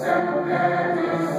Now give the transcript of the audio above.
Send me